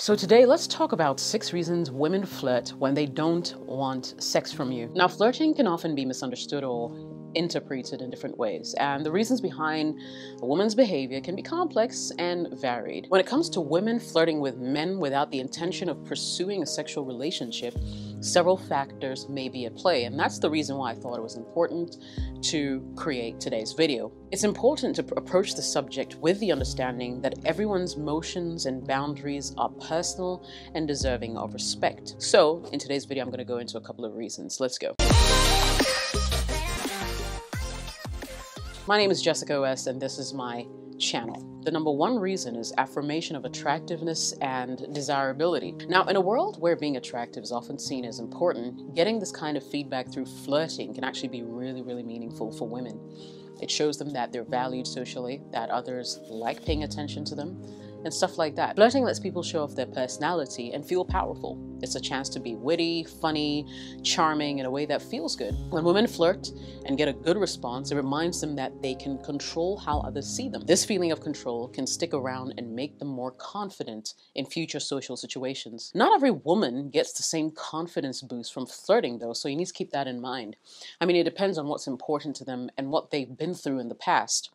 So today, let's talk about six reasons women flirt when they don't want sex from you. Now, flirting can often be misunderstood or interpreted in different ways, and the reasons behind a woman's behavior can be complex and varied. When it comes to women flirting with men without the intention of pursuing a sexual relationship, several factors may be at play, and that's the reason why I thought it was important to create today's video. It's important to approach the subject with the understanding that everyone's motions and boundaries are personal and deserving of respect. So, in today's video, I'm going to go into a couple of reasons. Let's go. My name is Jessica OS, and this is my channel. The number one reason is affirmation of attractiveness and desirability. Now, in a world where being attractive is often seen as important, getting this kind of feedback through flirting can actually be really, really meaningful for women. It shows them that they're valued socially, that others like paying attention to them, and stuff like that. Flirting lets people show off their personality and feel powerful. It's a chance to be witty, funny, charming in a way that feels good. When women flirt and get a good response, it reminds them that they can control how others see them. This feeling of control can stick around and make them more confident in future social situations. Not every woman gets the same confidence boost from flirting though, so you need to keep that in mind. I mean, it depends on what's important to them and what they've been through in the past.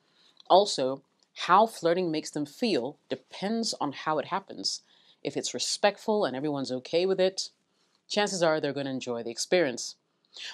Also, how flirting makes them feel depends on how it happens. If it's respectful and everyone's okay with it, chances are they're going to enjoy the experience.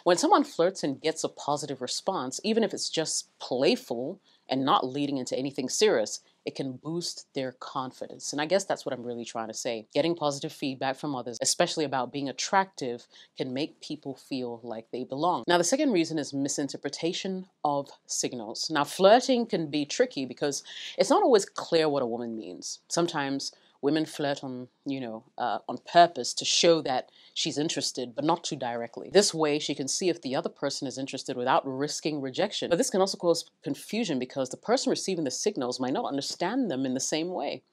When someone flirts and gets a positive response, even if it's just playful and not leading into anything serious, it can boost their confidence. And I guess that's what I'm really trying to say. Getting positive feedback from others, especially about being attractive, can make people feel like they belong. Now, the second reason is misinterpretation of signals. Now, flirting can be tricky because it's not always clear what a woman means. Sometimes women flirt on, you know, uh, on purpose to show that she's interested, but not too directly. This way, she can see if the other person is interested without risking rejection. But this can also cause confusion because the person receiving the signals might not understand them in the same way.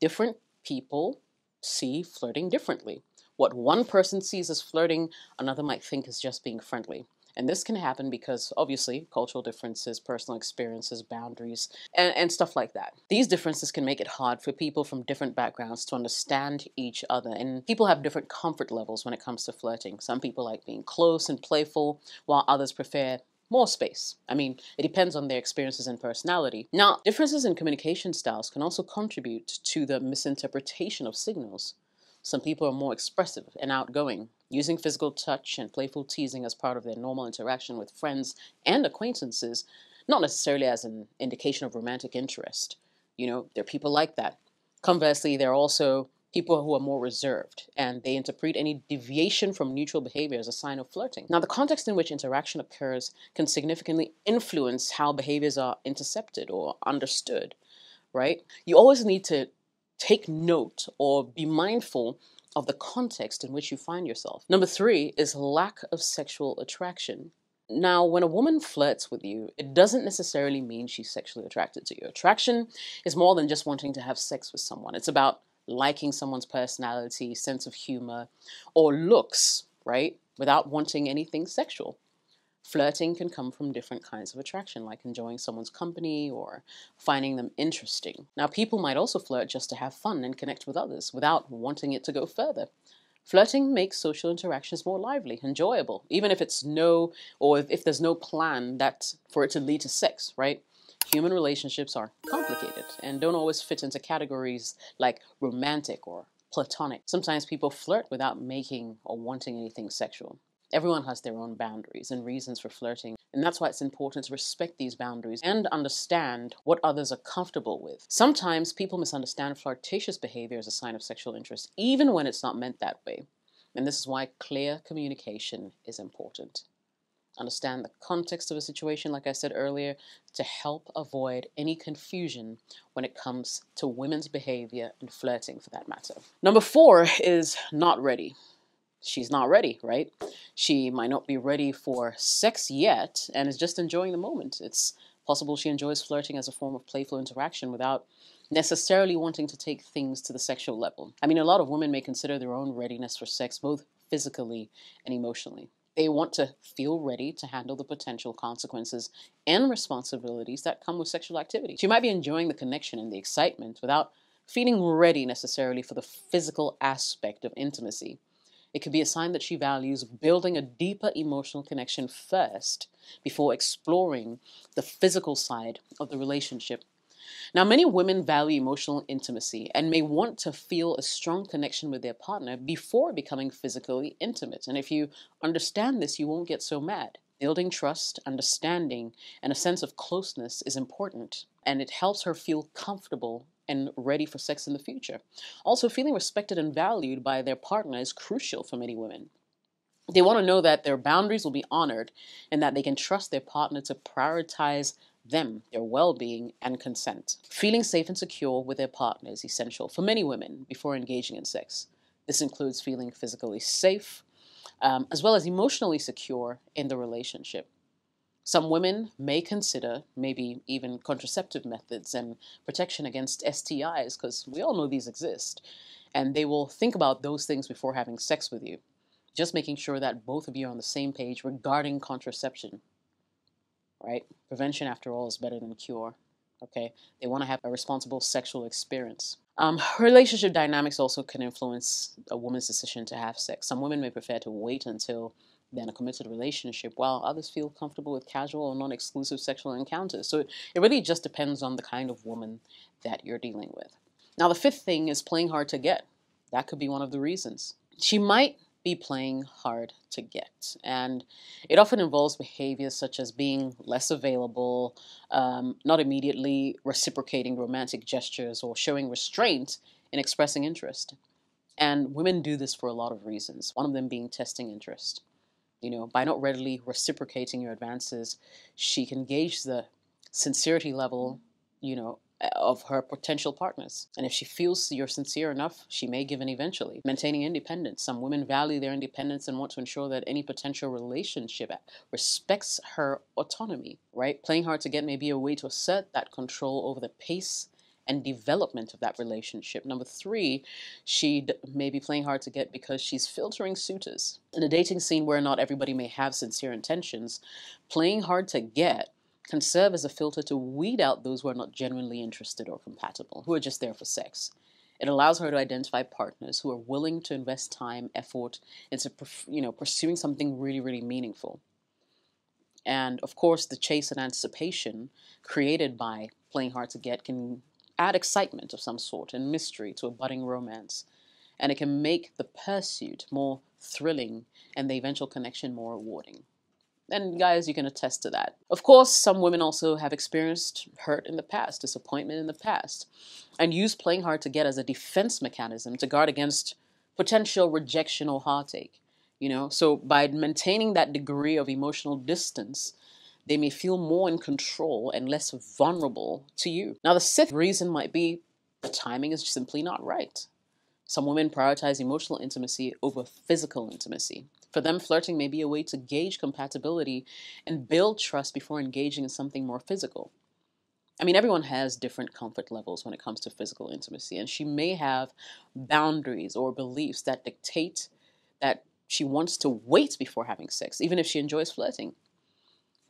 Different people see flirting differently. What one person sees as flirting, another might think is just being friendly. And this can happen because obviously cultural differences, personal experiences, boundaries, and, and stuff like that. These differences can make it hard for people from different backgrounds to understand each other. And people have different comfort levels when it comes to flirting. Some people like being close and playful, while others prefer more space. I mean, it depends on their experiences and personality. Now, differences in communication styles can also contribute to the misinterpretation of signals. Some people are more expressive and outgoing, using physical touch and playful teasing as part of their normal interaction with friends and acquaintances, not necessarily as an indication of romantic interest. You know, there are people like that. Conversely, there are also people who are more reserved and they interpret any deviation from neutral behavior as a sign of flirting. Now, the context in which interaction occurs can significantly influence how behaviors are intercepted or understood, right? You always need to take note or be mindful of the context in which you find yourself. Number three is lack of sexual attraction. Now, when a woman flirts with you, it doesn't necessarily mean she's sexually attracted to you. Attraction is more than just wanting to have sex with someone, it's about liking someone's personality, sense of humor, or looks, right? Without wanting anything sexual. Flirting can come from different kinds of attraction, like enjoying someone's company or finding them interesting. Now, people might also flirt just to have fun and connect with others without wanting it to go further. Flirting makes social interactions more lively, enjoyable, even if it's no, or if, if there's no plan that for it to lead to sex, right? Human relationships are complicated and don't always fit into categories like romantic or platonic. Sometimes people flirt without making or wanting anything sexual. Everyone has their own boundaries and reasons for flirting, and that's why it's important to respect these boundaries and understand what others are comfortable with. Sometimes people misunderstand flirtatious behavior as a sign of sexual interest, even when it's not meant that way. And this is why clear communication is important. Understand the context of a situation, like I said earlier, to help avoid any confusion when it comes to women's behavior and flirting for that matter. Number four is not ready she's not ready, right? She might not be ready for sex yet and is just enjoying the moment. It's possible she enjoys flirting as a form of playful interaction without necessarily wanting to take things to the sexual level. I mean, a lot of women may consider their own readiness for sex both physically and emotionally. They want to feel ready to handle the potential consequences and responsibilities that come with sexual activity. She might be enjoying the connection and the excitement without feeling ready necessarily for the physical aspect of intimacy. It could be a sign that she values building a deeper emotional connection first before exploring the physical side of the relationship. Now, many women value emotional intimacy and may want to feel a strong connection with their partner before becoming physically intimate. And if you understand this, you won't get so mad. Building trust, understanding, and a sense of closeness is important, and it helps her feel comfortable and ready for sex in the future. Also, feeling respected and valued by their partner is crucial for many women. They want to know that their boundaries will be honored and that they can trust their partner to prioritize them, their well being, and consent. Feeling safe and secure with their partner is essential for many women before engaging in sex. This includes feeling physically safe, um, as well as emotionally secure in the relationship. Some women may consider maybe even contraceptive methods and protection against STIs, because we all know these exist. And they will think about those things before having sex with you. Just making sure that both of you are on the same page regarding contraception right? Prevention, after all, is better than cure. Okay, they want to have a responsible sexual experience. Um, relationship dynamics also can influence a woman's decision to have sex. Some women may prefer to wait until they're a committed relationship, while others feel comfortable with casual or non exclusive sexual encounters. So it really just depends on the kind of woman that you're dealing with. Now, the fifth thing is playing hard to get. That could be one of the reasons. She might be playing hard to get. And it often involves behaviors such as being less available, um, not immediately reciprocating romantic gestures, or showing restraint in expressing interest. And women do this for a lot of reasons, one of them being testing interest. You know, by not readily reciprocating your advances, she can gauge the sincerity level, you know, of her potential partners. And if she feels you're sincere enough, she may give in eventually. Maintaining independence. Some women value their independence and want to ensure that any potential relationship respects her autonomy, right? Playing hard to get may be a way to assert that control over the pace and development of that relationship. Number three, she may be playing hard to get because she's filtering suitors. In a dating scene where not everybody may have sincere intentions, playing hard to get can serve as a filter to weed out those who are not genuinely interested or compatible, who are just there for sex. It allows her to identify partners who are willing to invest time, effort into you know pursuing something really, really meaningful. And of course, the chase and anticipation created by playing hard to get can add excitement of some sort and mystery to a budding romance. And it can make the pursuit more thrilling and the eventual connection more rewarding. And guys, you can attest to that. Of course, some women also have experienced hurt in the past, disappointment in the past, and use playing hard to get as a defense mechanism to guard against potential rejection or heartache. You know, so by maintaining that degree of emotional distance, they may feel more in control and less vulnerable to you. Now, the sixth reason might be the timing is simply not right. Some women prioritize emotional intimacy over physical intimacy. For them, flirting may be a way to gauge compatibility and build trust before engaging in something more physical. I mean, everyone has different comfort levels when it comes to physical intimacy, and she may have boundaries or beliefs that dictate that she wants to wait before having sex, even if she enjoys flirting.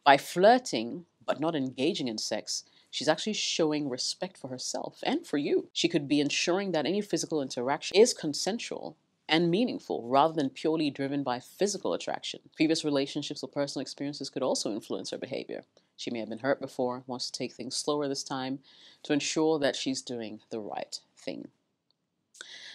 By flirting, but not engaging in sex, she's actually showing respect for herself and for you. She could be ensuring that any physical interaction is consensual and meaningful rather than purely driven by physical attraction. Previous relationships or personal experiences could also influence her behavior. She may have been hurt before, wants to take things slower this time to ensure that she's doing the right thing.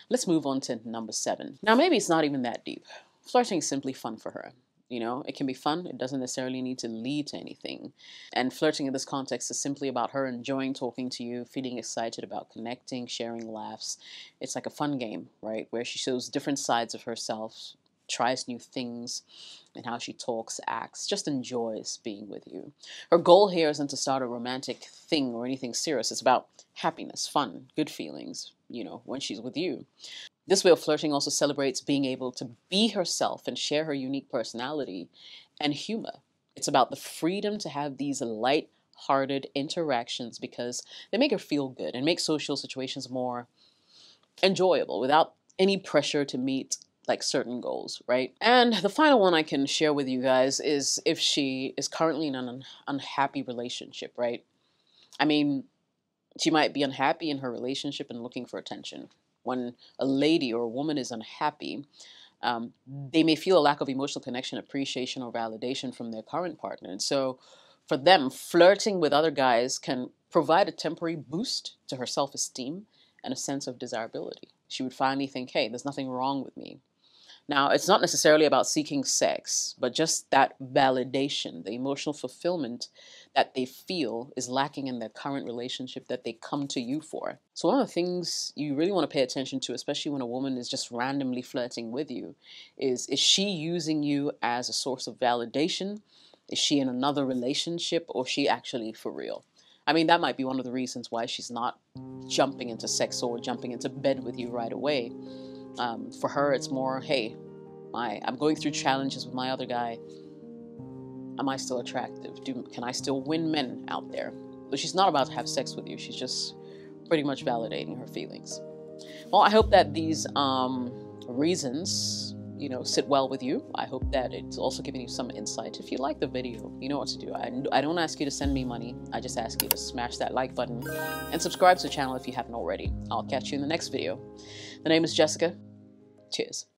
Let's move on to number seven. Now, maybe it's not even that deep. Flirting is simply fun for her. You know, it can be fun. It doesn't necessarily need to lead to anything. And flirting in this context is simply about her enjoying talking to you, feeling excited about connecting, sharing laughs. It's like a fun game, right? Where she shows different sides of herself, tries new things, and how she talks, acts, just enjoys being with you. Her goal here isn't to start a romantic thing or anything serious. It's about happiness, fun, good feelings, you know, when she's with you. This way of flirting also celebrates being able to be herself and share her unique personality and humor. It's about the freedom to have these light hearted interactions because they make her feel good and make social situations more enjoyable without any pressure to meet like certain goals, right? And the final one I can share with you guys is if she is currently in an unhappy relationship, right? I mean, She might be unhappy in her relationship and looking for attention. When a lady or a woman is unhappy, um, they may feel a lack of emotional connection, appreciation, or validation from their current partner. And so, for them, flirting with other guys can provide a temporary boost to her self esteem and a sense of desirability. She would finally think, hey, there's nothing wrong with me. Now, it's not necessarily about seeking sex, but just that validation, the emotional fulfillment that they feel is lacking in their current relationship that they come to you for. So, one of the things you really want to pay attention to, especially when a woman is just randomly flirting with you, is is she using you as a source of validation? Is she in another relationship or she actually for real? I mean, that might be one of the reasons why she's not jumping into sex or jumping into bed with you right away. Um, for her, it's more, hey, my, I'm going through challenges with my other guy. Am I still attractive? Do, can I still win men out there? But she's not about to have sex with you. She's just pretty much validating her feelings. Well, I hope that these um, reasons you know, sit well with you. I hope that it's also giving you some insight. If you like the video, you know what to do. I, I don't ask you to send me money. I just ask you to smash that like button and subscribe to the channel if you haven't already. I'll catch you in the next video. The name is Jessica. Cheers.